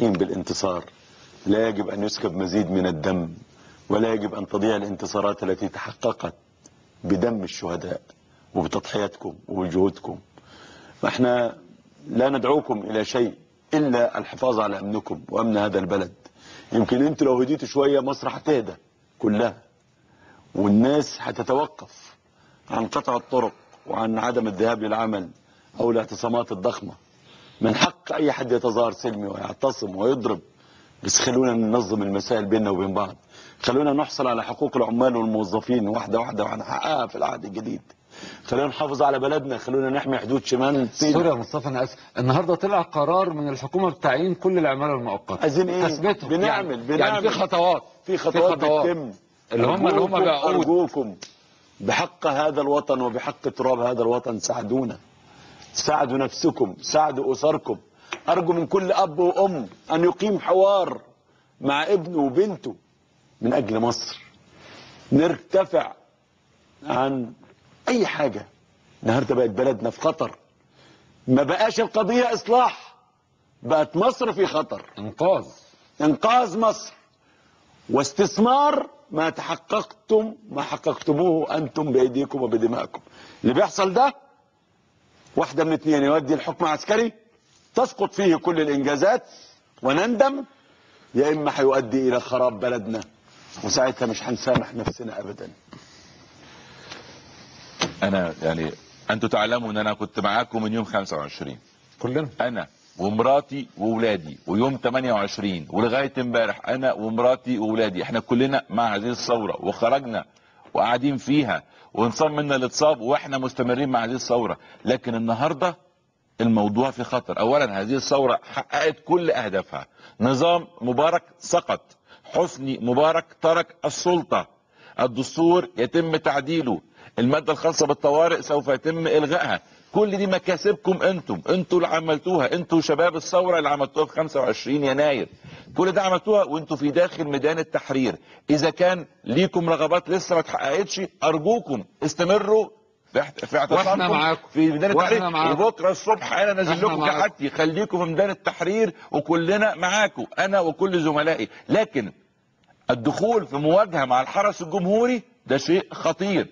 بالانتصار. لا يجب أن يسكب مزيد من الدم ولا يجب أن تضيع الانتصارات التي تحققت بدم الشهداء وبتضحياتكم وبجهودكم فإحنا لا ندعوكم إلى شيء إلا الحفاظ على أمنكم وأمن هذا البلد. يمكن أنتوا لو هديتوا شوية مصر هتهدى كلها والناس هتتوقف عن قطع الطرق وعن عدم الذهاب للعمل أو الاعتصامات الضخمة. من حق أي حد يتظاهر سلمي ويعتصم ويضرب. بس خلونا ننظم المسائل بيننا وبين بعض. خلونا نحصل على حقوق العمال والموظفين واحدة واحدة وهنحققها في العهد الجديد. خلونا نحافظ على بلدنا. خلونا نحمي حدود شمال سوري سيناء يا مصطفى أنا آسف. النهارده طلع قرار من الحكومة بتعيين كل العماله المؤقتة. عايزين إيه؟ تثبيتهم. بنعمل يعني, بنعمل يعني في خطوات. في خطوات. بتتم. اللي هم اللي هم بعقود أرجوكم. بحق هذا الوطن وبحق تراب هذا الوطن ساعدونا. ساعدوا نفسكم ساعدوا أسركم. أرجو من كل أب وأم أن يقيم حوار مع ابنه وبنته من أجل مصر. نرتفع عن أي حاجة. النهاردة بقت بلدنا في خطر. ما بقاش القضية إصلاح. بقت مصر في خطر. إنقاذ. إنقاذ مصر. واستثمار ما تحققتم ما حققتموه أنتم بأيديكم وبدمائكم اللي بيحصل ده واحدة من اثنين يودي الحكم عسكري تسقط فيه كل الإنجازات ونندم يا إما هيؤدي إلى خراب بلدنا. وساعتها مش هنسامح نفسنا ابدا. أنا يعني أنتوا تعلموا إن أنا كنت معاكم من يوم 25 كلنا. أنا ومراتي واولادي ويوم 28 ولغاية امبارح أنا ومراتي واولادي إحنا كلنا مع هذه الثورة وخرجنا وقاعدين فيها ونصاب منا اللي اتصاب وإحنا مستمرين مع هذه الثورة. لكن النهارده الموضوع في خطر. اولا هذه الثورة حققت كل أهدافها. نظام مبارك سقط. حسني مبارك ترك السلطة. الدستور يتم تعديله. المادة الخاصة بالطوارئ سوف يتم إلغائها. كل دي مكاسبكم أنتم. أنتوا اللي عملتوها. أنتوا شباب الثورة اللي عملتوها في 25 يناير. كل ده عملتوها وانتوا في داخل ميدان التحرير. إذا كان ليكم رغبات لسه ما اتحققتش أرجوكم استمروا في اعتصامكم معاكم. في ميدان التحرير. وبكرة الصبح أنا نازل لكم. كحتي خليكم في ميدان التحرير وكلنا معاكم. أنا وكل زملائي. لكن الدخول في مواجهة مع الحرس الجمهوري ده شيء خطير.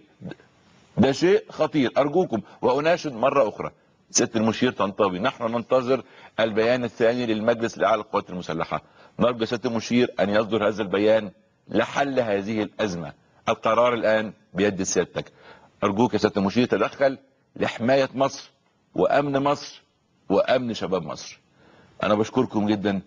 ده شيء خطير. أرجوكم واناشد مرة أخرى. سياده المشير طنطاوي نحن ننتظر البيان الثاني للمجلس الاعلى للقوات المسلحة. نرجو سياده المشير أن يصدر هذا البيان لحل هذه الأزمة. القرار الآن بيد سيادتك. أرجوك يا سياده المشير تدخل لحماية مصر وأمن مصر وأمن شباب مصر. أنا بشكركم جدا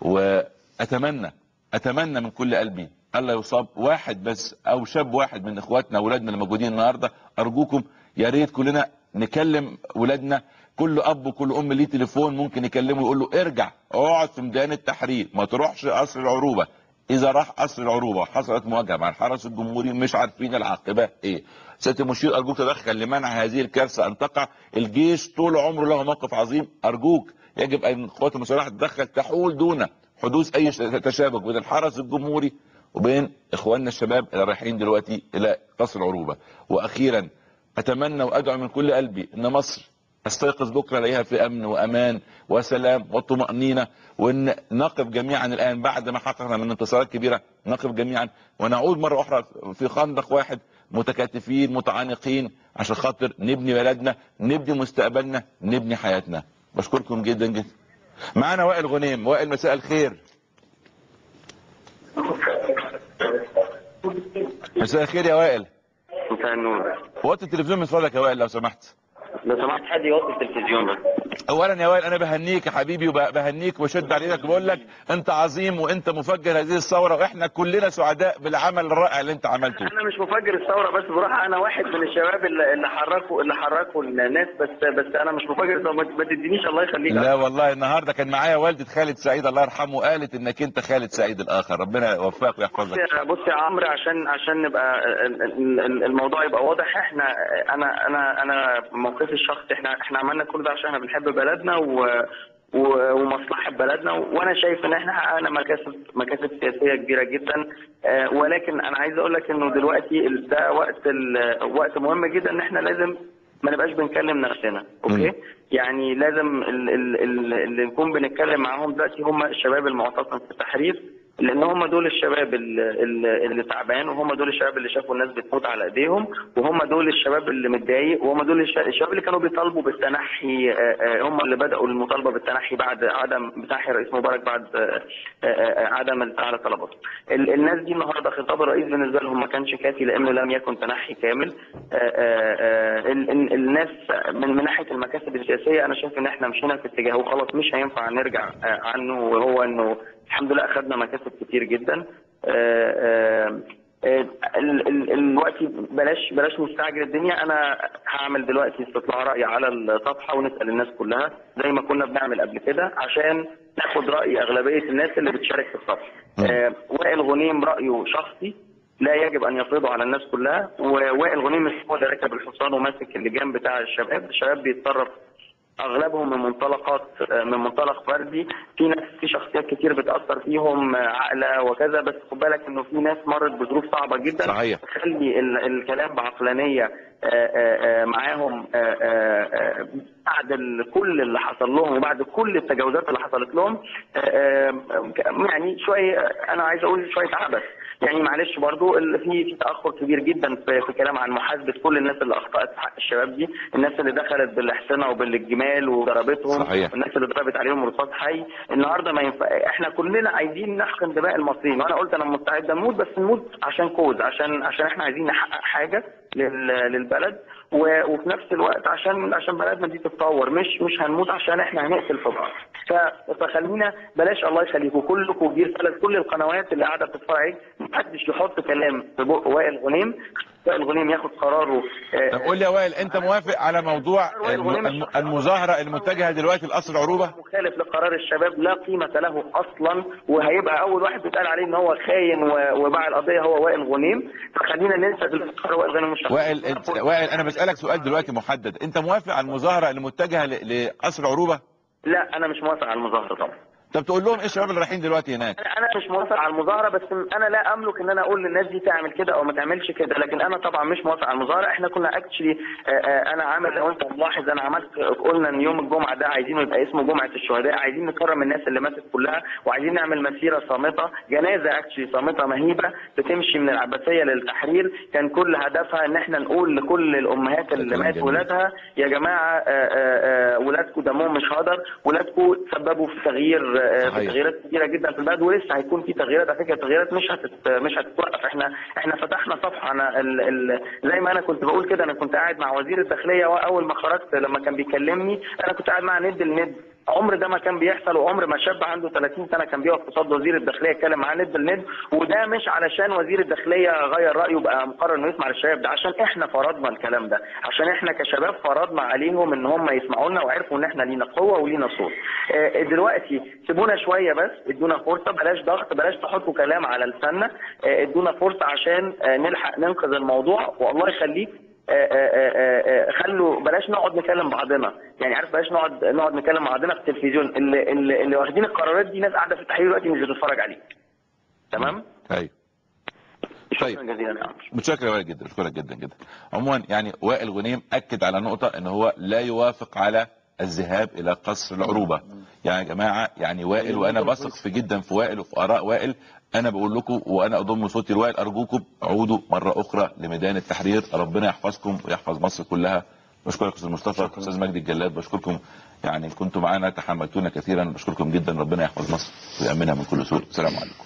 وأتمنى أتمنى من كل قلبي الا يصاب واحد بس أو شاب واحد من إخواتنا أولادنا اللي موجودين النهارده أرجوكم يا ريت كلنا نكلم ولادنا كل أب وكل أم ليه تليفون ممكن يكلمه يقول له ارجع اقعد في ميدان التحرير ما تروحش قصر العروبة. إذا راح قصر العروبة وحصلت مواجهة مع الحرس الجمهوري مش عارفين العاقبة إيه. سيادة المشير أرجوك تدخل لمنع هذه الكارثة أن تقع. الجيش طول عمره له موقف عظيم. أرجوك يجب أن القوات المسلحه تتدخل تحول دون حدوث أي تشابك بين الحرس الجمهوري وبين إخواننا الشباب اللي رايحين دلوقتي إلى قصر العروبه وأخيرا أتمنى وأدعو من كل قلبي إن مصر استيقظ بكرة الاقيها في أمن وأمان وسلام وطمأنينة وإن نقف جميعا الآن بعد ما حققنا من انتصارات كبيرة نقف جميعا. ونعود مرة أخرى في خندق واحد متكاتفين متعانقين عشان خاطر نبني بلدنا نبني مستقبلنا نبني حياتنا. بشكركم جدا جدا. معانا وائل غنيم وائل مساء الخير. مساء الخير يا وائل. مساء النور. وطي التلفزيون من فضلك يا وائل لو سمحت. لو سمحت حد يوطي التلفزيون بس. اولا يا وائل أنا بهنيك يا حبيبي وبهنيك وبشد على إيدك وبقول لك أنت عظيم وأنت مفجر هذه الثورة وإحنا كلنا سعداء بالعمل الرائع اللي أنت عملته أنا مش مفجر الثورة بس بصراحة أنا واحد من الشباب اللي اللي حركوا اللي حركوا الناس بس بس أنا مش مفجر. ما تدينيش الله يخليك لا والله النهارده كان معايا والدة خالد سعيد الله يرحمه قالت إنك أنت خالد سعيد الآخر ربنا يوفقك ويحفظك بص يا عمرو عشان عشان نبقى ال- ال- ال- الموضوع يبقى واضح إحنا أنا أنا أنا موقفي الشخصي إحنا إحنا عملنا كل ده عشان إحنا بنحب بلدنا و ومصلحة بلدنا. وأنا شايف إن إحنا حققنا مكاسب مكاسب سياسية كبيرة جدا. آه، ولكن أنا عايز أقول لك إنه دلوقتي ده وقت ال- وقت مهم جدا إن إحنا لازم ما نبقاش بنكلم نفسنا okay؟ يعني لازم ال- ال- ال- اللي نكون بنتكلم معاهم دلوقتي هم الشباب المعتصم في التحرير. لأن هم دول الشباب ال- ال- اللي تعبان وهم دول الشباب اللي شافوا الناس بتموت على إيديهم وهم دول الشباب اللي متضايق وهم دول الش- الشباب اللي كانوا بيطالبوا بالتنحي هم اللي بدأوا المطالبة بالتنحي بعد عدم بتنحي الرئيس مبارك بعد عدم الفعل طلباته. ال- الناس دي النهارده خطاب الرئيس بالنسبة لهم ما كانش كافي لأنه لم يكن تنحي كامل. ال- ال- الناس من ناحية المكاسب السياسية أنا شايف إن إحنا مشينا في اتجاه وخلاص مش هينفع نرجع عنه وهو إنه الحمد لله أخذنا مكاسب كتير جدا. آه، آه، آه، دلوقتي بلاش بلاش نستعجل الدنيا. أنا هعمل دلوقتي استطلاع رأي على الصفحة ونسأل الناس كلها. زي ما كنا بنعمل قبل كده عشان ناخد رأي أغلبية الناس اللي بتشارك في الصفحة. آه، وائل غنيم رأيه شخصي لا يجب أن يفرضه على الناس كلها. ووائل غنيم مش هو اللي راكب الحصان وماسك اللجان بتاع الشباب. الشباب بيتصرف أغلبهم من منطلقات من منطلق فردي. في ناس في شخصيات كتير بتأثر فيهم عقله وكذا بس خد بالك إنه في ناس مرت بظروف صعبة جدا. صحيح. خلي ال- الكلام بعقلانية آه، آه، آه، معاهم بعد كل اللي حصل لهم وبعد كل التجاوزات اللي حصلت لهم يعني شوية أنا عايز أقول شوية عبث. يعني معلش برضو في في تأخر كبير جدا في, في كلام عن محاسبة كل الناس اللي أخطأت في حق الشباب دي. الناس اللي دخلت بالاحصنه وبالجمال وضربتهم. صحيح. والناس اللي ضربت عليهم رصاص حي. النهارده ما ينفع إحنا كلنا عايزين نحقن دماء المصريين. وأنا قلت أنا مستعد أموت بس نموت عشان كوز عشان عشان إحنا عايزين نحقق حاجة. للبلد وفي نفس الوقت عشان عشان بلدنا دي تتطور مش مش هنموت عشان إحنا هنقتل في بعض. فخلينا بلاش الله يخليكم كلكم رساله كل القنوات اللي قاعدة بتتفرج محدش يحط كلام في بق وائل غنيم. وائل غنيم ياخد قراره. آه، طب قول لي يا وائل انت موافق على موضوع الم- الم- المظاهرة المتجهة دلوقتي لقصر العروبه مخالف لقرار الشباب لا قيمة له أصلا وهيبقى أول واحد بيتقال عليه إن هو خاين وباع القضية هو وائل غنيم. فخلينا ننسى دلوقتي وائل غنيم مش وائل انت وائل أنا بسألك سؤال دلوقتي محدد. أنت موافق على المظاهرة المتجهة ل- لقصر العروبه لا أنا مش موافق على المظاهرة طبعا. طب تقول لهم إيه الشباب اللي رايحين دلوقتي هناك؟ أنا أنا مش موافق على المظاهرة بس أنا لا أملك إن أنا أقول للناس دي تعمل كده أو ما تعملش كده لكن أنا طبعا مش موافق على المظاهرة. إحنا كنا actually أنا عامل لو أنت ملاحظ أنا عملت قلنا إن يوم الجمعة ده عايزينه يبقى اسمه جمعة الشهداء عايزين نكرم الناس اللي ماتت كلها وعايزين نعمل مسيرة صامتة جنازة actually صامتة مهيبة بتمشي من العباسية للتحرير. كان كل هدفها إن إحنا نقول لكل الأمهات اللي كلام مات جميل. ولادها يا جماعة آه، آه، آه، ولادكم دمهم مش هدر ولادكم تسببوا في تغيير آه، في. تغييرات كبيره جدا في البلد ولسه هيكون في تغييرات على فكرة التغييرات مش هتت مش هتتوقف إحنا إحنا فتحنا صفحة أنا ال... ال... زي ما أنا كنت بقول كده أنا كنت قاعد مع وزير الداخلية اول ما خرجت لما كان بيكلمني أنا كنت قاعد مع ند الند عمر ده ما كان بيحصل وعمر ما شاب عنده 30 سنة كان بيقف قصاد وزير الداخلية يتكلم معاه ند الند وده مش علشان وزير الداخلية غير رأيه بقى مقرر إنه يسمع للشباب ده عشان إحنا فرضنا الكلام ده عشان إحنا كشباب فرضنا عليهم إن هم يسمعوا لنا وعرفوا إن إحنا لينا قوة ولينا صوت. آه، دلوقتي سيبونا شوية بس ادونا فرصة بلاش ضغط بلاش تحطوا كلام على لساننا آه، ادونا فرصة عشان آه، نلحق ننقذ الموضوع والله يخليك خلوا بلاش نقعد نكلم بعضنا. يعني عارف بلاش نقعد نقعد نكلم بعضنا في التلفزيون. اللي, اللي, اللي واخدين القرارات دي ناس قاعدة في التحرير دلوقتي مش بتتفرج عليك تمام؟ أيوه طيب. عمرو متشكر يا وائل جدا. اشكرك جدا جدا. عموما يعني وائل غنيم أكد على نقطة إن هو لا يوافق على الذهاب إلى قصر العروبة. يعني يا جماعة يعني وائل وأنا بثق في جدا في وائل وفي آراء وائل. أنا بقول لكم وأنا أضم صوتي لوائل أرجوكم عودوا مرة أخرى لميدان التحرير. ربنا يحفظكم ويحفظ مصر كلها. بشكرك أستاذ مصطفى أستاذ مجدي الجلاد بشكركم. يعني كنتم معنا تحملتونا كثيرا. بشكركم جدا ربنا يحفظ مصر ويأمنها من كل سوء. السلام عليكم.